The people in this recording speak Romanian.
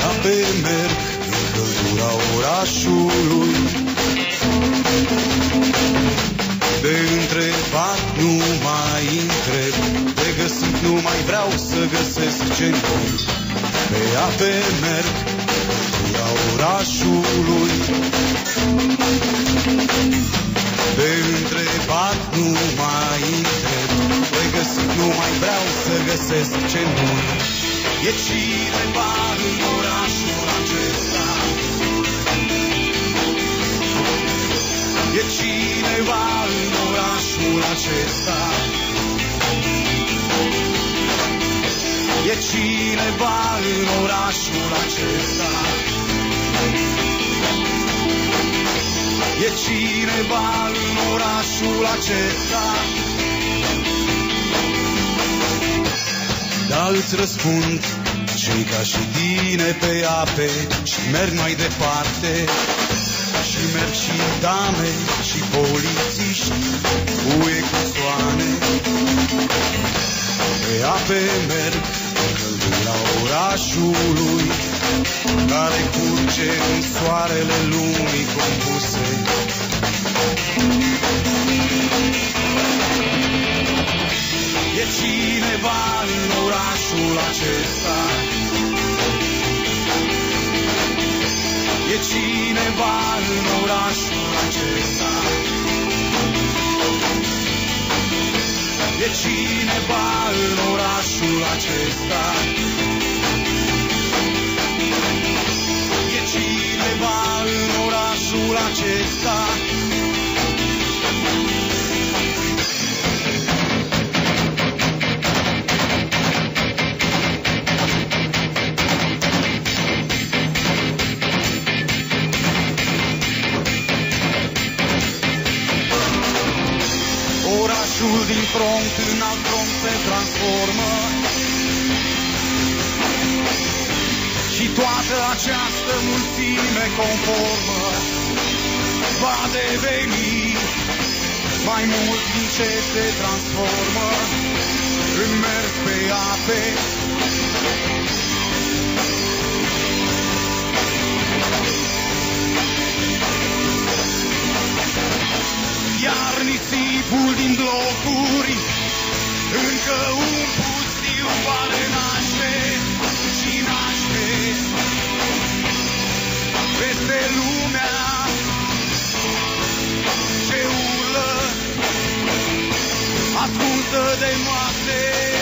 Pe ape merg în căldura orașului. De întrebat nu mai întreb De găsit nu mai vreau să găsesc ce Pe ape merg căldura orașului. De întrebat nu mai întreb De găsit nu mai vreau să găsesc ce nu E cineva în acesta. E cineva în orașul acesta. E cineva în orașul acesta. Da, îți răspund cei ca și tine pe ape și merg mai departe și merg și dame și polițiști cu ecosoane pe ape merg în căldura orașului care curge în soarele lumii compuse. E cineva în orașul acesta E cineva în orașul acesta. E cineva în orașul acesta. E cineva în orașul acesta Orașul din front în alt front se transformă. Și toată această mulțime conformă Va deveni mai mult din ce se transformă. În mers pe ape nisipul din blocuri Încă un pustiu va renaște Și naște. Peste lumea Ce urlă Ascunsă de noapte